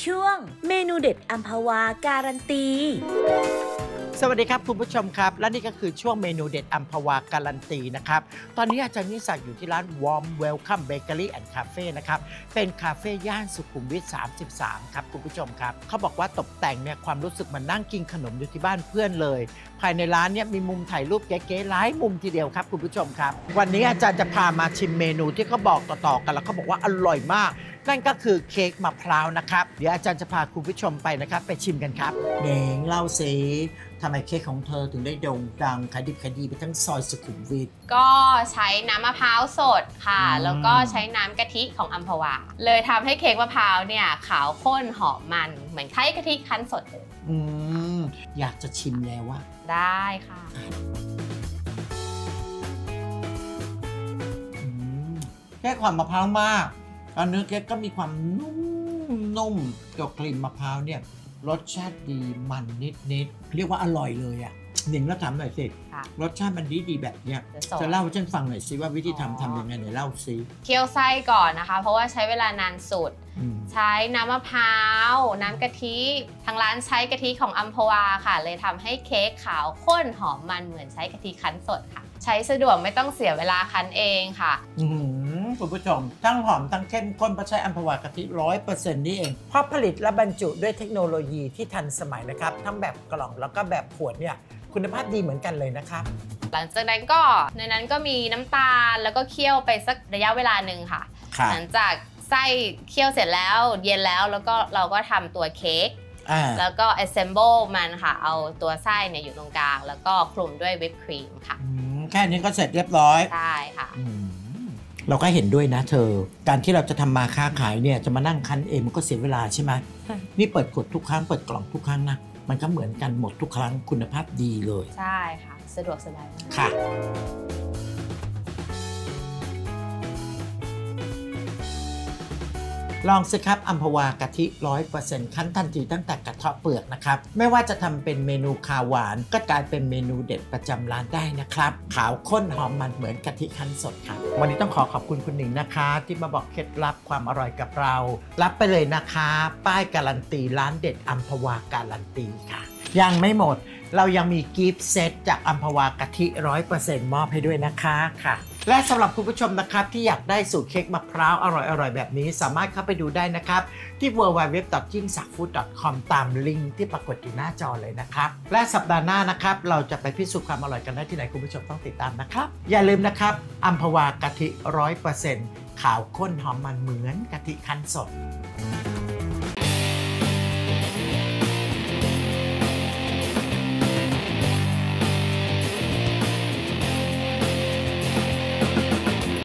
ช่วงเมนูเด็ดอัมพวาการันตี สวัสดีครับคุณผู้ชมครับ และนี่ก็คือช่วงเมนูเด็ดอัมพวาการันตีนะครับ ตอนนี้อาจารย์นิสักอยู่ที่ร้าน Warm Welcome Bakery and Cafe นะครับ เป็นคาเฟ่ย่านสุขุมวิท 33 ครับคุณผู้ชมครับ เขาบอกว่าตกแต่งเนี่ยความรู้สึกเหมันนั่งกินขนมอยู่ที่บ้านเพื่อนเลย ภายในร้านเนี่ยมีมุมถ่ายรูปเก๋ๆหลายมุมทีเดียวครับคุณผู้ชมครับ วันนี้อาจารย์จะพามาชิมเมนูที่เขาบอกต่อๆกันแล้วเขาบอกว่าอร่อยมาก นั่นก็คือเค้กมะพร้าวนะครับ เดี๋ยวอาจารย์จะพาคุณผู้ชมไปนะครับไปชิมกันครับเน่งเล่าสิ ทำไมเค้กของเธอถึงได้โด่งดังขายดิบขายดีไปทั้งซอยสุขุมวิท ก็ใช้น้ำมะพร้าวสดค่ะ อืม แล้วก็ใช้น้ำกะทิของอัมพวา เลยทำให้เค้กมะพร้าวเนี่ยขาวข้นหอมมัน เหมือนไข่กะทิคั้นสดเลยอืม อยากจะชิมแล้วว่าได้ค่ะเค้กหอมมะพร้าวมากตอนเนื้อเค้กก็มีความนุ่มนุ่มเกี่ยวกับกลิ่นมะพร้าวเนี่ย รสชาติดีมันนิดนิดๆเรียกว่าอร่อยเลยอะหนิงแล้วถามหน่อยสิค่ะรสชาติมันดีดีๆแบบเนี้ยเดี๋ยวสอน จะเล่าให้ฉันฟังหน่อยสิว่าวิธีอ๋อทำทำยังไงไหนเล่าสิเคี่ยวไส้ก่อนนะคะ เพราะว่าใช้เวลานานสุด อืมใช้น้ำมะพร้าว น้ำกะทิ ทางร้านใช้กะทิของอัมพวาค่ะ เลยทำให้เค้กขาวข้นหอมมันเหมือนใช้กะทิคั้นสดค่ะ ใช้สะดวกไม่ต้องเสียเวลาคั้นเองค่ะ อื้อหือ คุณผู้ชม ทั้งหอมทั้งเข้มข้นเพราะใช้อัมพวากะทิร้อยเปอร์เซ็นต์นี่เอง เพราะผลิตและบรรจุด้วยเทคโนโลยีที่ทันสมัยนะครับ ทั้งแบบกล่องแล้วก็แบบขวดเนี่ยคุณภาพดีเหมือนกันเลยนะครับหลังจากนั้นก็ในนั้นก็มีน้ำตาลแล้วก็เคี่ยวไปสักระยะเวลาหนึ่งค่ะค่ะ หลังจากไส้เคี่ยวเสร็จแล้วเย็นแล้วแล้วก็เราก็ทำตัวเค้กอ่าแล้วก็ assemble มันค่ะ เอาตัวไส้เนี่ยอยู่ตรงกลาง แล้วก็คลุมด้วยวิปครีมค่ะอืมแค่นี้ก็เสร็จเรียบร้อย ใช่ค่ะอืม เราก็เห็นด้วยนะเธอ การที่เราจะทำมาค้าขายเนี่ยจะมานั่งคั้นเองมันก็เสียเวลาใช่ไหมใช่นี่เปิดขวดทุกครั้งเปิดกล่องทุกครั้งนะมันก็เหมือนกันหมดทุกครั้งคุณภาพดีเลย ใช่ค่ะ สะดวกสบายมากค่ะ ลองสิครับอัมพวากะทิร้อยเปอร์เซ็นต์คั้นทันทีตั้งแต่กระเทาะเปลือกนะครับ ไม่ว่าจะทำเป็นเมนูคาวหวาน ก็กลายเป็นเมนูเด็ดประจำร้านได้นะครับ ขาวข้นหอมมันเหมือนกะทิคั้นสดครับ วันนี้ต้องขอขอบคุณคุณหนิงนะคะ ที่มาบอกเคล็ดลับความอร่อยกับเรา รับไปเลยนะคะ ป้ายการันตีร้านเด็ดอัมพวาการันตีค่ะ ยังไม่หมด เรายังมีกิฟต์เซตจากอัมพวากะทิร้อยเปอร์เซ็นต์มอบให้ด้วยนะคะค่ะ และสำหรับคุณผู้ชมนะครับที่อยากได้สูตรเค้กมะพร้าวอร่อยๆ แบบนี้สามารถเข้าไปดูได้นะครับ ที่ www.jingsakfood.com ตามลิงก์ที่ปรากฏอยู่หน้าจอเลยนะครับ และสัปดาห์หน้านะครับ เราจะไปพิสูจน์ความอร่อยกันได้ที่ไหนคุณผู้ชมต้องติดตามนะครับ อย่าลืมนะครับอัมพวากะทิร้อยเปอร์เซ็นต์ขาวข้นหอมมันเหมือนกะทิคั้นสด